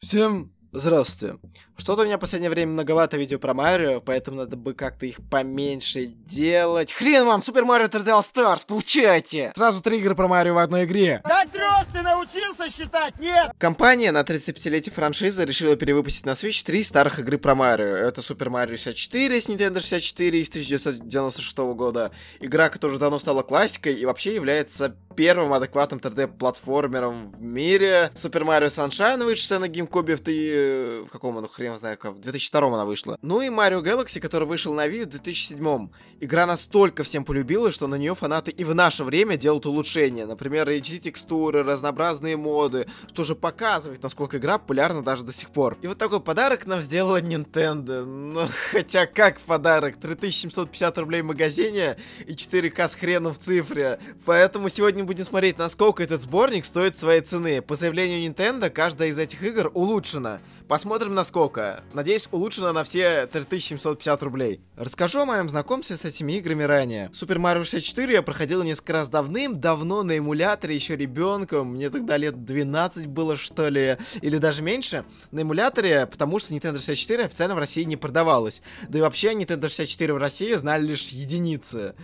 Всем здравствуйте. Что-то у меня в последнее время многовато видео про Марио, поэтому надо бы как-то их поменьше делать. Хрен вам, Супер Марио 3D All Stars, получайте! Сразу три игры про Марио в одной игре. Да трёс, ты научился считать, нет? Компания на 35-летие франшизы решила перевыпустить на Switch три старых игры про Марио. Это Супер Марио 64 с Nintendo 64 из 1996 года. Игра, которая уже давно стала классикой и вообще является первым адекватным 3D-платформером в мире. Супер Марио Sunshine вышла на GameCube в, ты... в каком оно, хрен знает, как, в 2002 она вышла. Ну и Марио Galaxy, который вышел на Wii в 2007. Игра настолько всем полюбилась, что на нее фанаты и в наше время делают улучшения. Например, HD-текстуры, разнообразные моды, что же показывает, насколько игра популярна даже до сих пор. И вот такой подарок нам сделала Nintendo. Ну, хотя как подарок? 3750 рублей в магазине и 4К с хреном в цифре. Поэтому сегодня будем смотреть, насколько этот сборник стоит своей цены. По заявлению Nintendo, каждая из этих игр улучшена. Посмотрим насколько. Надеюсь, улучшена на все 3750 рублей. Расскажу о моем знакомстве с этими играми ранее. Super Mario 64 я проходил несколько раз давным-давно на эмуляторе еще ребенком. Мне тогда лет 12 было, что ли, или даже меньше. На эмуляторе, потому что Nintendo 64 официально в России не продавалась. Да и вообще Nintendo 64 в России знали лишь единицы.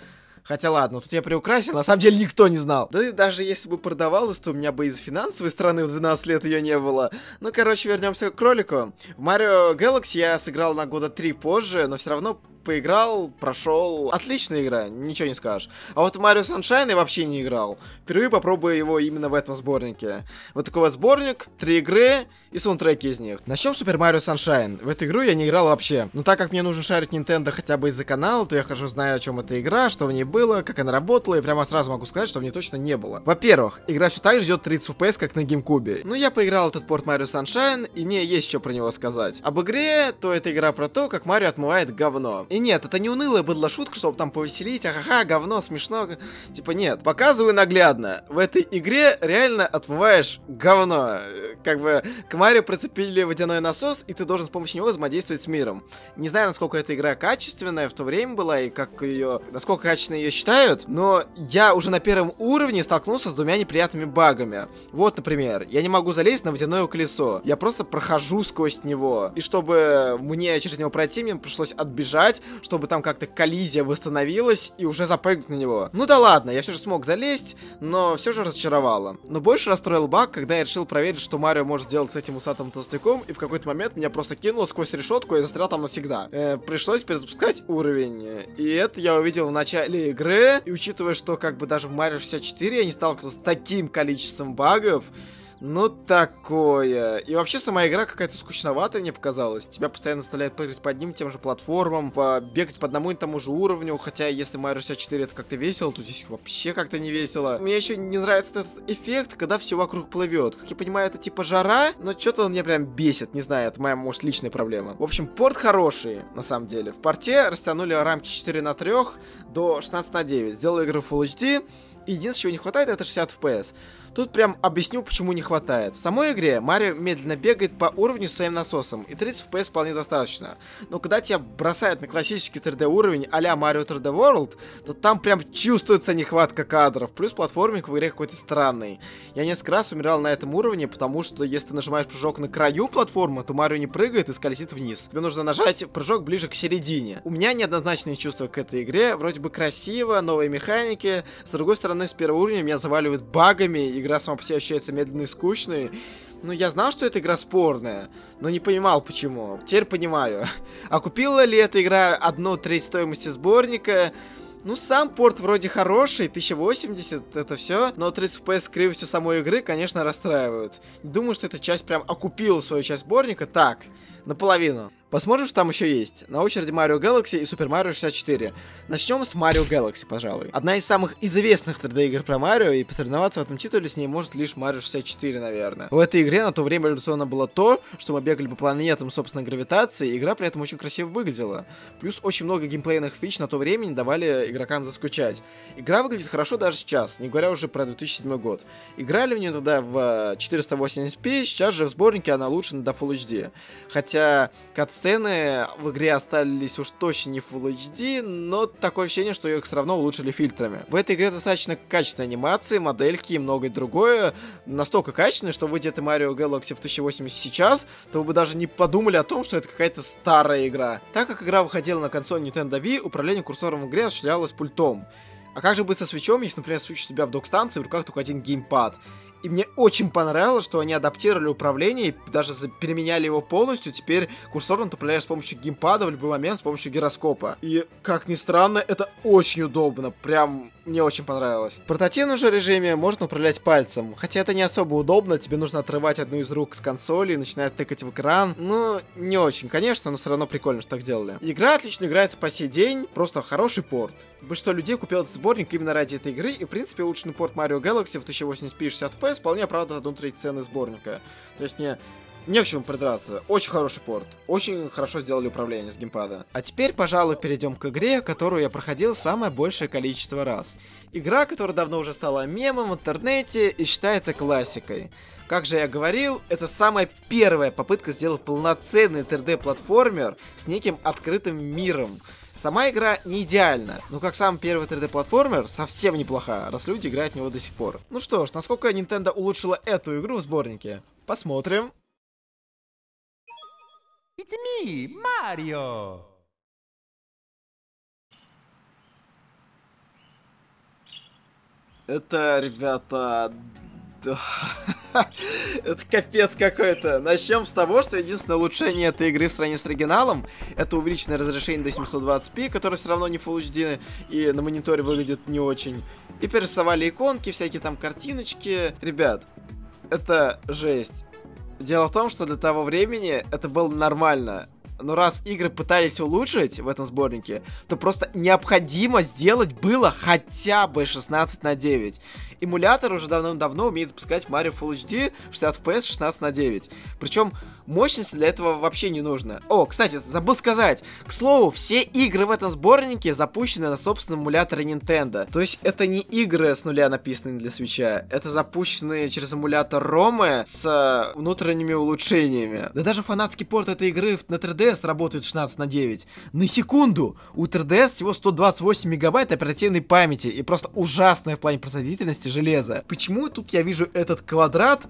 Хотя ладно, тут я приукрасил, на самом деле никто не знал. Да и даже если бы продавалась, то у меня бы из финансовой стороны в 12 лет ее не было. Ну, короче, вернемся к кролику. В Mario Galaxy я сыграл на года три позже, но все равно поиграл, прошел. Отличная игра, ничего не скажешь. А вот в Mario Sunshine я вообще не играл. Впервые попробую его именно в этом сборнике. Вот такой вот сборник, три игры и саундтреки из них. Начнем с Super Mario Sunshine. В эту игру я не играл вообще. Но так как мне нужно шарить Nintendo хотя бы из-за канала, то я хорошо знаю, о чем эта игра, что в ней было, как она работала, и прямо сразу могу сказать, что в ней точно не было. Во-первых, игра все так же идет 30 FPS, как на GameCube. Ну, я поиграл этот порт Mario Sunshine, и мне есть что про него сказать. Об игре, то это игра про то, как Марио отмывает говно. И нет, это не унылая была шутка, чтобы там повеселить, ахаха, говно, смешно. Типа нет, показываю наглядно. В этой игре реально отмываешь говно. Как бы к Марио прицепили водяной насос, и ты должен с помощью него взаимодействовать с миром. Не знаю, насколько эта игра качественная в то время была, и как ее, насколько качественно ее считают, но я уже на первом уровне столкнулся с двумя неприятными багами. Вот, например, я не могу залезть на водяное колесо. Я просто прохожу сквозь него. И чтобы мне через него пройти, мне пришлось отбежать, чтобы там как-то коллизия восстановилась и уже запрыгнуть на него. Ну да ладно, я все же смог залезть, но все же разочаровало. Но больше расстроил баг, когда я решил проверить, что Марио может сделать с этим усатым толстяком, и в какой-то момент меня просто кинуло сквозь решетку и застрял там навсегда. Э, пришлось перезапускать уровень. И это я увидел в начале игры, и учитывая, что как бы даже в Марио 64 я не сталкивался с таким количеством багов, ну, такое. И вообще сама игра какая-то скучноватая мне показалась. Тебя постоянно заставляют прыгать по одним тем же платформам, бегать по одному и тому же уровню. Хотя, если Mario 64 это как-то весело, то здесь вообще как-то не весело. Мне еще не нравится этот эффект, когда все вокруг плывет. Как я понимаю, это типа жара, но что-то он меня прям бесит. Не знаю, это моя, может, личная проблема. В общем, порт хороший, на самом деле. В порте растянули рамки 4 на 3 до 16 на 9. Сделали игру Full HD. Единственное, чего не хватает, это 60 FPS. Тут прям объясню, почему не хватает. В самой игре Марио медленно бегает по уровню своим насосом, и 30 FPS вполне достаточно. Но когда тебя бросают на классический 3D уровень а-ля Mario 3D World, то там прям чувствуется нехватка кадров, плюс платформик в игре какой-то странный. Я несколько раз умирал на этом уровне, потому что если ты нажимаешь прыжок на краю платформы, то Марио не прыгает и скользит вниз. Тебе нужно нажать прыжок ближе к середине. У меня неоднозначные чувства к этой игре, вроде бы красиво, новые механики, с другой стороны, с первого уровня меня заваливают багами, и игра сама по себе ощущается медленной и скучной. Ну, я знал, что эта игра спорная, но не понимал, почему. Теперь понимаю. А купила ли эта игра одну треть стоимости сборника? Ну, сам порт вроде хороший, 1080, это все, но 30 FPS с кривостью самой игры, конечно, расстраивают. Думаю, что эта часть прям окупила свою часть сборника. Так, наполовину. Посмотрим, что там еще есть. На очереди Mario Galaxy и Super Mario 64. Начнем с Mario Galaxy, пожалуй. Одна из самых известных 3D игр про Марио, и посоревноваться в этом титуле с ней может лишь Mario 64, наверное. В этой игре на то время революционно было то, что мы бегали по планетам собственной гравитации, и игра при этом очень красиво выглядела. Плюс очень много геймплейных фич на то время не давали игрокам заскучать. Игра выглядит хорошо даже сейчас, не говоря уже про 2007 год. Играли в нее тогда в 480p, сейчас же в сборнике она лучше до Full HD. Хотя Хотя кат-сцены в игре остались уж точно не Full HD, но такое ощущение, что их все равно улучшили фильтрами. В этой игре достаточно качественные анимации, модельки и многое другое. Настолько качественные, что вы где-то Mario Galaxy в 1080 сейчас, то вы бы даже не подумали о том, что это какая-то старая игра. Так как игра выходила на консоль Nintendo Wii, управление курсором в игре осуществлялось пультом. А как же быть со свечом, если, например, свич у тебя в док-станции, в руках только один геймпад? И мне очень понравилось, что они адаптировали управление и даже переменяли его полностью. Теперь курсором ты управляешь с помощью геймпада в любой момент, с помощью гироскопа. И, как ни странно, это очень удобно. Прям мне очень понравилось. В портативном же режиме можно управлять пальцем. Хотя это не особо удобно, тебе нужно отрывать одну из рук с консоли и начинать тыкать в экран. Ну, не очень, конечно, но все равно прикольно, что так делали. Игра отлично играется по сей день, просто хороший порт. Большинство людей купил этот сборник именно ради этой игры, и в принципе улучшенный порт Mario Galaxy в 1080p 60 FPS вполне оправдывает одну треть цены сборника. То есть мне не к чему придраться. Очень хороший порт. Очень хорошо сделали управление с геймпада. А теперь, пожалуй, перейдем к игре, которую я проходил самое большее количество раз. Игра, которая давно уже стала мемом в интернете и считается классикой. Как же я говорил, это самая первая попытка сделать полноценный 3D-платформер с неким открытым миром. Сама игра не идеальна, но как сам первый 3D-платформер совсем неплоха, раз люди играют в него до сих пор. Ну что ж, насколько Nintendo улучшила эту игру в сборнике? Посмотрим. It's me, Mario! Это, ребята, это капец какой-то. Начнем с того, что единственное улучшение этой игры в сравнении с оригиналом это увеличенное разрешение до 720p, которое все равно не Full HD и на мониторе выглядит не очень. И перерисовали иконки, всякие там картиночки. Ребят, это жесть. Дело в том, что для того времени это было нормально. Но раз игры пытались улучшить в этом сборнике, то просто необходимо сделать было хотя бы 16 на 9 эмулятор уже давно-давно умеет запускать Mario Full HD 60 FPS 16 на 9. Причем мощности для этого вообще не нужно. О, кстати, забыл сказать. К слову, все игры в этом сборнике запущены на собственном эмуляторе Nintendo. То есть это не игры с нуля написанные для свеча. Это запущенные через эмулятор Ромы с э, внутренними улучшениями. Да даже фанатский порт этой игры на 3DS работает 16 на 9. На секунду! У 3DS всего 128 мегабайт оперативной памяти и просто ужасная в плане производительности железа. Почему тут я вижу этот квадрат,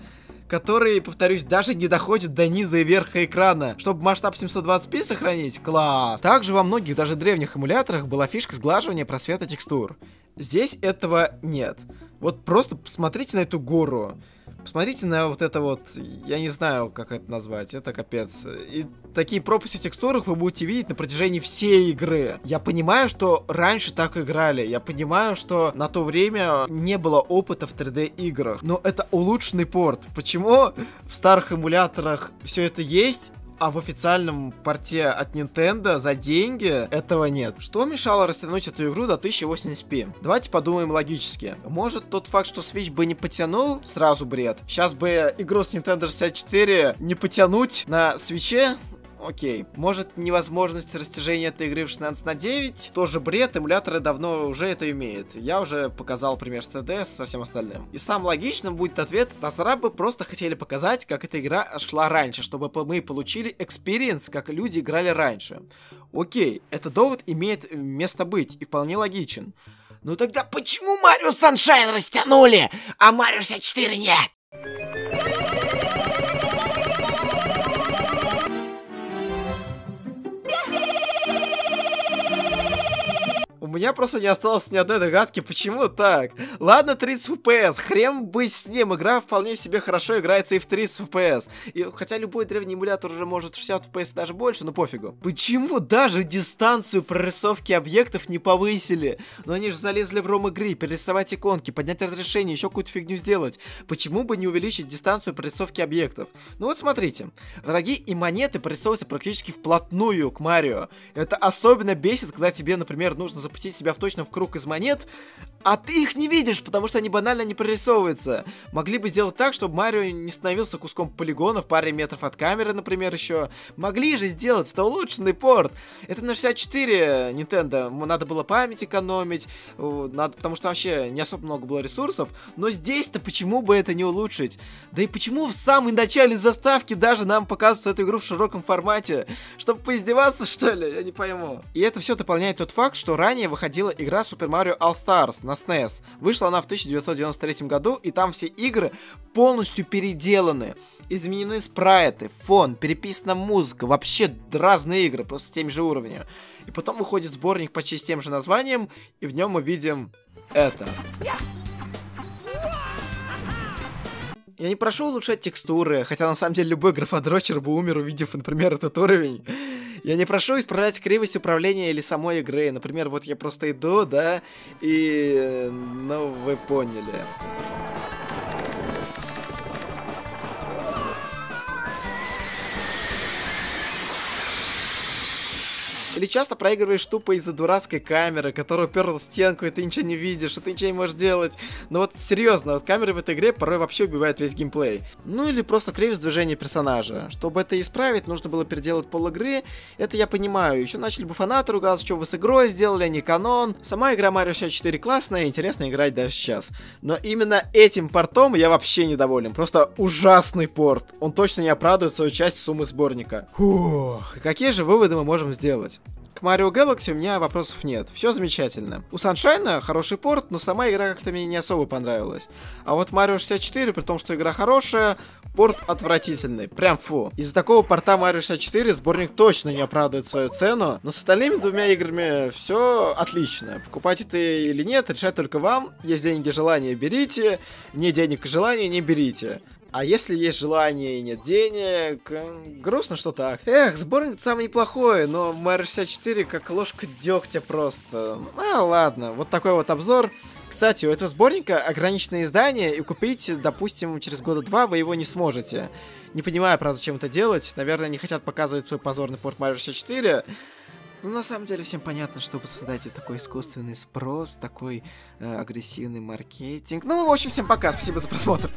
который, повторюсь, даже не доходит до низа и верха экрана. Чтобы масштаб 720p сохранить? Класс! Также во многих, даже древних эмуляторах была фишка сглаживания просвета текстур. Здесь этого нет. Вот просто посмотрите на эту гору. Посмотрите на вот это вот, я не знаю, как это назвать, это капец. И такие пропасти в текстурах вы будете видеть на протяжении всей игры. Я понимаю, что раньше так играли, я понимаю, что на то время не было опыта в 3D играх, но это улучшенный порт. Почему в старых эмуляторах все это есть, а в официальном порте от Nintendo за деньги этого нет. Что мешало растянуть эту игру до 1080p? Давайте подумаем логически. Может тот факт, что Switch бы не потянул, сразу бред. Сейчас бы игру с Nintendo 64 не потянуть на свиче, окей. Может, невозможность растяжения этой игры в 16 на 9, тоже бред, эмуляторы давно уже это умеют. Я уже показал пример с 3DS со всем остальным. И самым логичным будет ответ, разрабы просто хотели показать, как эта игра шла раньше, чтобы мы получили experience, как люди играли раньше. Окей, этот довод имеет место быть и вполне логичен. Ну тогда почему Марио Саншайн растянули, а Марио 64 нет? Меня просто не осталось ни одной догадки, почему так. Ладно, 30 FPS, хрен бы с ним, игра вполне себе хорошо играется и в 30 FPS. И, хотя любой древний эмулятор уже может 60 FPS даже больше, но пофигу. Почему даже дистанцию прорисовки объектов не повысили? Но они же залезли в ром игры, перерисовать иконки, поднять разрешение, еще какую-то фигню сделать. Почему бы не увеличить дистанцию прорисовки объектов? Ну вот смотрите, враги и монеты прорисовываются практически вплотную к Марио. Это особенно бесит, когда тебе, например, нужно запустить поместить себя в точно в круг из монет, а ты их не видишь, потому что они банально не прорисовываются. Могли бы сделать так, чтобы Марио не становился куском полигона в паре метров от камеры, например, еще. Могли же сделать, это улучшенный порт. Это на 64 Nintendo, надо было память экономить, надо, потому что вообще не особо много было ресурсов. Но здесь-то почему бы это не улучшить? Да и почему в самом начале заставки даже нам показывают эту игру в широком формате? Чтобы поиздеваться, что ли? Я не пойму. И это все дополняет тот факт, что ранее выходила игра Super Mario All Stars на SNES. Вышла она в 1993 году, и там все игры полностью переделаны. Изменены спрайты, фон, переписана музыка, вообще разные игры, просто с тем же уровнем. И потом выходит сборник почти с тем же названием, и в нем мы видим это. Я не прошу улучшать текстуры, хотя на самом деле любой графодрочер бы умер, увидев, например, этот уровень. Я не прошу исправлять кривость управления или самой игры. Например, вот я просто иду, да, и... Ну, вы поняли. Или часто проигрываешь тупо из-за дурацкой камеры, которая уперла стенку, и ты ничего не видишь, и ты ничего не можешь делать. Но вот серьезно, вот камеры в этой игре порой вообще убивают весь геймплей. Ну или просто кривость движения персонажа. Чтобы это исправить, нужно было переделать пол игры. Это я понимаю. Еще начали бы фанаты ругаться, что вы с игрой сделали, а не канон. Сама игра Mario 64 классная, интересно играть даже сейчас. Но именно этим портом я вообще недоволен. Просто ужасный порт. Он точно не оправдывает свою часть суммы сборника. Фух, какие же выводы мы можем сделать? К Mario Galaxy у меня вопросов нет. Все замечательно. У Sunshine хороший порт, но сама игра как-то мне не особо понравилась. А вот Mario 64, при том, что игра хорошая, порт отвратительный. Прям фу. Из-за такого порта Mario 64 сборник точно не оправдывает свою цену. Но с остальными двумя играми все отлично. Покупать это или нет, решать только вам. Есть деньги, желание, берите. Не денег и желания, не берите. А если есть желание и нет денег, грустно, что так. Эх, сборник самый неплохой, но Mario 64 как ложка дегтя просто. А, ладно, вот такой вот обзор. Кстати, у этого сборника ограниченное издание, и купить, допустим, через года два вы его не сможете. Не понимаю, правда, зачем это делать. Наверное, не хотят показывать свой позорный порт Mario 64. Ну, на самом деле, всем понятно, чтобы создать такой искусственный спрос, такой э, агрессивный маркетинг. Ну, в общем, всем пока, спасибо за просмотр.